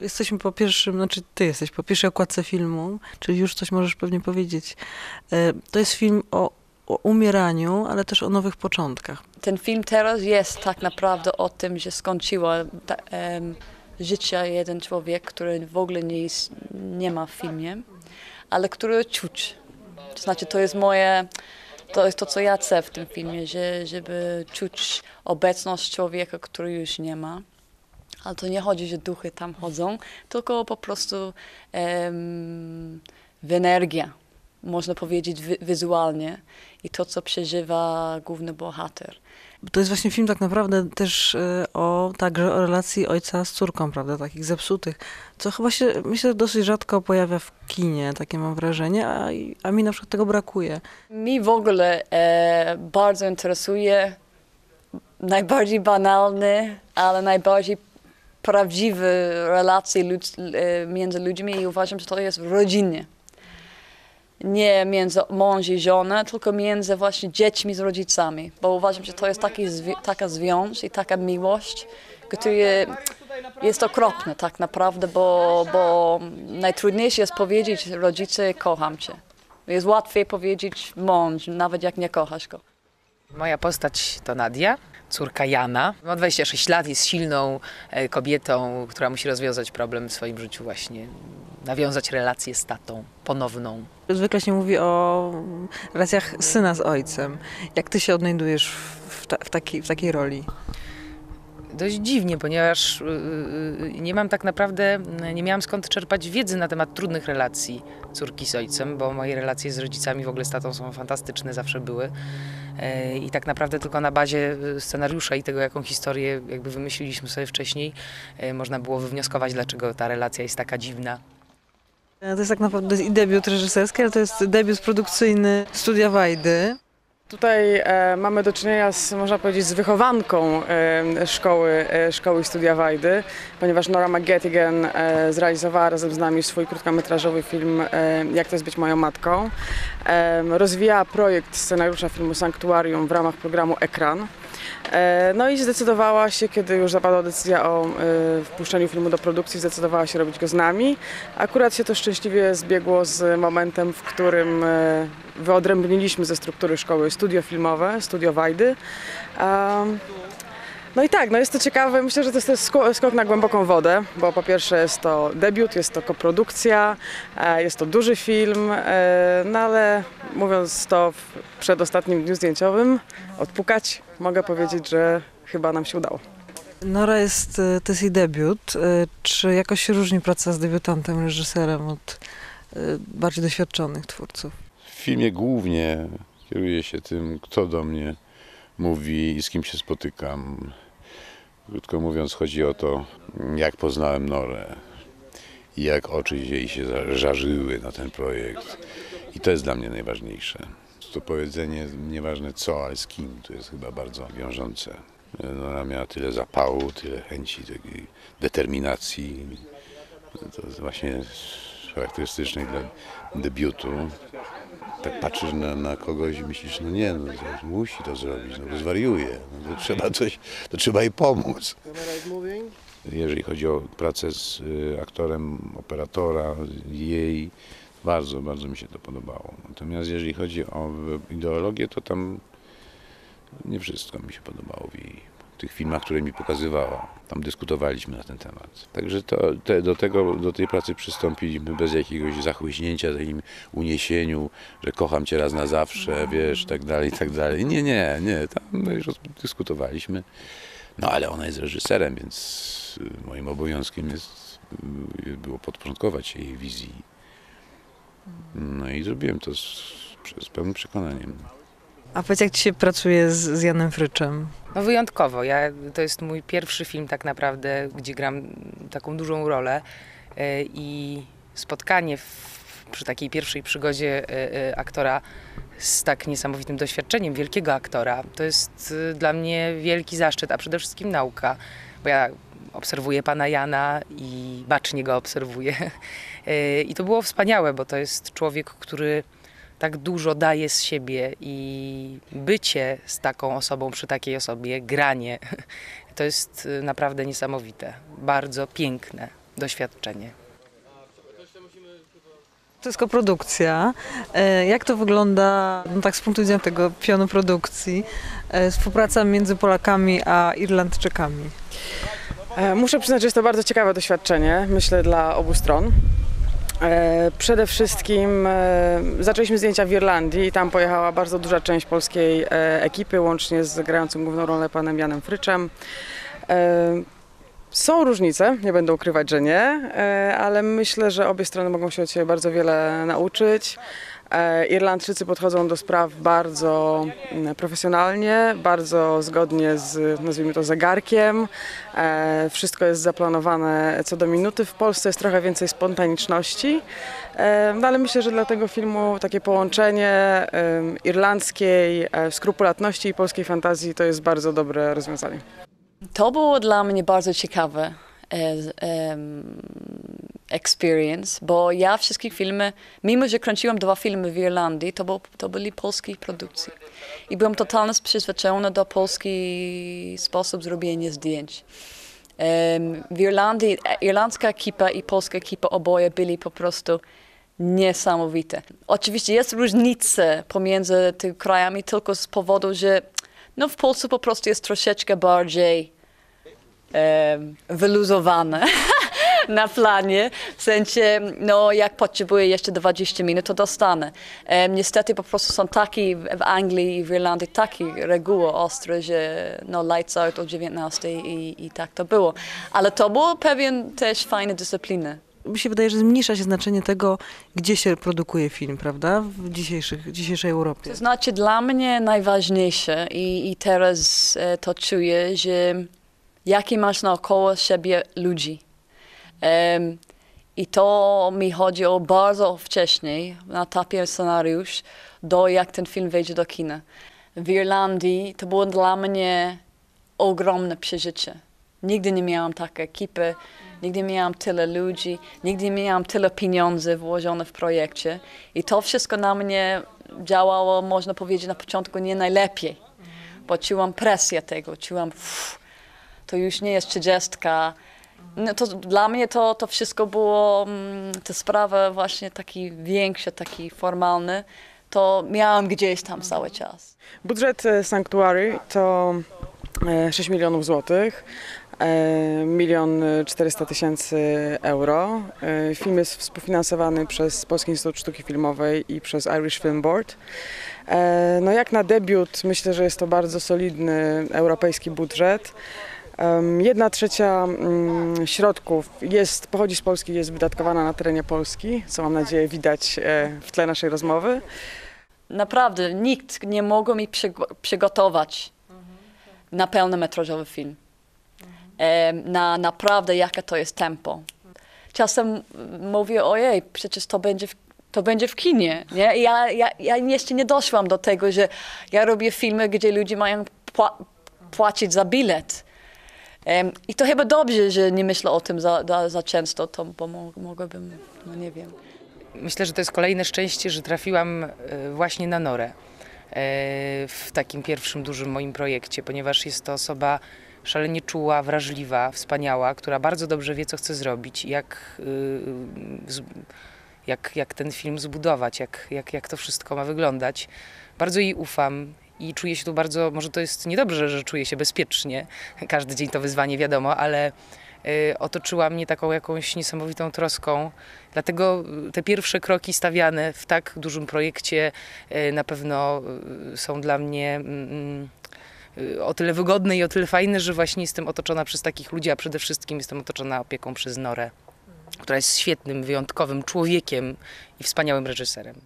Jesteśmy po pierwszym, znaczy ty jesteś po pierwszej okładce filmu, czyli już coś możesz pewnie powiedzieć. E, To jest film o, o umieraniu, ale też o nowych początkach. Ten film teraz jest tak naprawdę o tym, że skończyło ta, em, życie jeden człowiek, który w ogóle nie, jest, nie ma w filmie, ale który czuć. To znaczy to jest moje, to jest to, co ja chcę w tym filmie, że, żeby czuć obecność człowieka, który już nie ma. Ale to nie chodzi, że duchy tam chodzą, tylko po prostu em, w energię, można powiedzieć wi- wizualnie i to, co przeżywa główny bohater. To jest właśnie film tak naprawdę też e, o także o relacji ojca z córką, prawda, takich zepsutych, co chyba się, myślę, dosyć rzadko pojawia w kinie, takie mam wrażenie, a, a mi na przykład tego brakuje. Mi w ogóle e, bardzo interesuje najbardziej banalny, ale najbardziej prawdziwe relacje ludz, e, między ludźmi i uważam, że to jest w rodzinie. Nie między mąż i żoną, tylko między właśnie dziećmi z rodzicami, bo uważam, że to jest taki, zwi- taka związek i taka miłość, która jest okropna tak naprawdę, bo, bo najtrudniejsze jest powiedzieć rodzice kocham cię. Jest łatwiej powiedzieć mąż, nawet jak nie kochasz go. Moja postać to Nadia, córka Jana. Ma 26 lat, jest silną e, kobietą, która musi rozwiązać problem w swoim życiu właśnie. Nawiązać relację z tatą, ponowną. Zwykle się mówi o relacjach syna z ojcem. Jak ty się odnajdujesz w, ta, w, takiej, w takiej roli? Dość dziwnie, ponieważ y, y, nie mam tak naprawdę, y, nie miałam skąd czerpać wiedzy na temat trudnych relacji córki z ojcem, bo moje relacje z rodzicami w ogóle z tatą są fantastyczne, zawsze były. E, I tak naprawdę tylko na bazie y, scenariusza i tego, jaką historię jakby wymyśliliśmy sobie wcześniej, e, można było wywnioskować, dlaczego ta relacja jest taka dziwna. To jest tak naprawdę i debiut reżyserski, ale to jest debiut produkcyjny Studia Wajdy. Tutaj e, mamy do czynienia z, można powiedzieć, z wychowanką e, szkoły, e, szkoły studia Wajdy, ponieważ Nora McGettigan zrealizowała razem z nami swój krótkometrażowy film Jak to jest być moją matką. Rozwijała projekt scenariusza filmu Sanktuarium w ramach programu Ekran. E, No i zdecydowała się, kiedy już zapadła decyzja o e, wpuszczeniu filmu do produkcji, zdecydowała się robić go z nami. Akurat się to szczęśliwie zbiegło z momentem, w którym e, wyodrębniliśmy ze struktury szkoły studio filmowe, studio Wajdy. No i tak, no jest to ciekawe. Myślę, że to jest skok na głęboką wodę, bo po pierwsze jest to debiut, jest to koprodukcja, e, jest to duży film, e, no ale mówiąc to w przedostatnim dniu zdjęciowym, odpukać, mogę powiedzieć, że chyba nam się udało. Nora jest, e, to jest jej debiut. Czy jakoś się różni praca z debiutantem, reżyserem od bardziej doświadczonych twórców? W filmie głównie kieruję się tym, kto do mnie mówi i z kim się spotykam. Krótko mówiąc, chodzi o to, jak poznałem Norę i jak oczy jej się żarzyły na ten projekt. I to jest dla mnie najważniejsze. To powiedzenie, nieważne co, ale z kim, to jest chyba bardzo wiążące. Nora miała tyle zapału, tyle chęci, takiej determinacji. To jest właśnie charakterystyczne dla debiutu tak patrzysz na, na kogoś i myślisz, no nie, no to musi to zrobić, no bo zwariuje, no to trzeba coś, to trzeba jej pomóc. Jeżeli chodzi o pracę z y, aktorem, operatora, jej, bardzo, bardzo mi się to podobało. Natomiast jeżeli chodzi o ideologię, to tam nie wszystko mi się podobało w jej tych filmach, które mi pokazywała. Tam dyskutowaliśmy na ten temat. Także to, te, do, tego, do tej pracy przystąpiliśmy bez jakiegoś zachłyśnięcia, takim uniesieniu, że kocham cię raz na zawsze, wiesz, tak dalej, tak dalej. Nie, nie, nie, tam już dyskutowaliśmy. No ale ona jest reżyserem, więc y, moim obowiązkiem jest, y, było podporządkować się jej wizji. No i zrobiłem to z, z pełnym przekonaniem. A powiedz, jak ci się pracuje z, z Janem Fryczem? No wyjątkowo. Ja, to jest mój pierwszy film tak naprawdę, gdzie gram taką dużą rolę e, i spotkanie w, przy takiej pierwszej przygodzie e, e, aktora z tak niesamowitym doświadczeniem, wielkiego aktora, to jest dla mnie wielki zaszczyt, a przede wszystkim nauka, bo ja obserwuję pana Jana i bacznie go obserwuję. I to było wspaniałe, bo to jest człowiek, który tak dużo daje z siebie i bycie z taką osobą przy takiej osobie, granie, to jest y, naprawdę niesamowite, bardzo piękne. doświadczenie. To jest koprodukcja. E, Jak to wygląda, no tak z punktu widzenia tego pionu produkcji, e, współpraca między Polakami a Irlandczykami? E, Muszę przyznać, że jest to bardzo ciekawe doświadczenie, myślę, dla obu stron. E, Przede wszystkim e, zaczęliśmy zdjęcia w Irlandii i tam pojechała bardzo duża część polskiej e, ekipy, łącznie z grającym główną rolę panem Janem Fryczem. Są różnice, nie będę ukrywać, że nie, ale myślę, że obie strony mogą się od siebie bardzo wiele nauczyć. E, Irlandczycy podchodzą do spraw bardzo mm, profesjonalnie, bardzo zgodnie z, nazwijmy to, zegarkiem. E, Wszystko jest zaplanowane co do minuty. W Polsce jest trochę więcej spontaniczności, E, no ale myślę, że dla tego filmu takie połączenie irlandzkiej skrupulatności i polskiej fantazji to jest bardzo dobre rozwiązanie. To było dla mnie bardzo ciekawe experience, bo ja wszystkie filmy, mimo że kręciłam dwa filmy w Irlandii, to, był, to byli polskie produkcje. I byłam totalnie przyzwyczajona do polski sposób zrobienia zdjęć. Em, w Irlandii e, irlandzka ekipa i polska ekipa oboje byli po prostu niesamowite. Oczywiście jest różnica pomiędzy tymi krajami tylko z powodu, że no w Polsce po prostu jest troszeczkę bardziej em, wyluzowane na planie. W sensie, no jak potrzebuję jeszcze 20 minut, to dostanę. Em, niestety po prostu są takie w Anglii i w Irlandii takie reguły ostre, że no lights out o 19 i, i tak to było. Ale to było pewien też fajna dyscyplina. Mi się wydaje, że zmniejsza się znaczenie tego, gdzie się produkuje film, prawda? W dzisiejszych, dzisiejszej Europie. To znaczy dla mnie najważniejsze i, i teraz e, to czuję, że jaki masz naokoło siebie ludzi. I to mi chodzi o bardzo wcześniej, na etapie scenariusz, do jak ten film wejdzie do kina. W Irlandii to było dla mnie ogromne przeżycie. Nigdy nie miałam takiej ekipy, nigdy nie miałam tyle ludzi, nigdy nie miałam tyle pieniędzy włożone w projekcie. I to wszystko na mnie działało, można powiedzieć, na początku nie najlepiej, bo czułam presję tego, czułam, uff, to już nie jest trzydziestka. No to dla mnie to, to wszystko było, mm, te sprawy właśnie taki większe, taki formalny, to miałam gdzieś tam cały czas. Budżet e, Sanctuary to e, 6 milionów złotych, e, milion czterysta tysięcy euro. E, Film jest współfinansowany przez Polski Instytut Sztuki Filmowej i przez Irish Film Board. E, No jak na debiut myślę, że jest to bardzo solidny europejski budżet. Jedna trzecia mm, środków jest, pochodzi z Polski, jest wydatkowana na terenie Polski, co mam nadzieję widać e, w tle naszej rozmowy. Naprawdę, nikt nie mógł mi przygo- przygotować na pełnometrażowy film. Na naprawdę, jakie to jest tempo. Czasem mówię, ojej, przecież to będzie w, to będzie w kinie. Nie? Ja, ja, ja jeszcze nie doszłam do tego, że ja robię filmy, gdzie ludzie mają pła- płacić za bilet. I to chyba dobrze, że nie myślę o tym za, za, często, to, bo mo- mogłabym, no nie wiem. Myślę, że to jest kolejne szczęście, że trafiłam e, właśnie na Norę e, w takim pierwszym dużym moim projekcie, ponieważ jest to osoba szalenie czuła, wrażliwa, wspaniała, która bardzo dobrze wie, co chce zrobić, jak, y, jak, jak ten film zbudować, jak, jak, jak to wszystko ma wyglądać. Bardzo jej ufam i czuję się tu bardzo, może to jest niedobrze, że czuję się bezpiecznie, każdy dzień to wyzwanie, wiadomo, ale y, otoczyła mnie taką jakąś niesamowitą troską. Dlatego y, te pierwsze kroki stawiane w tak dużym projekcie y, na pewno są dla mnie mm, y, o tyle wygodne i o tyle fajne, że właśnie jestem otoczona przez takich ludzi, a przede wszystkim jestem otoczona opieką przez Norę, która jest świetnym, wyjątkowym człowiekiem i wspaniałym reżyserem.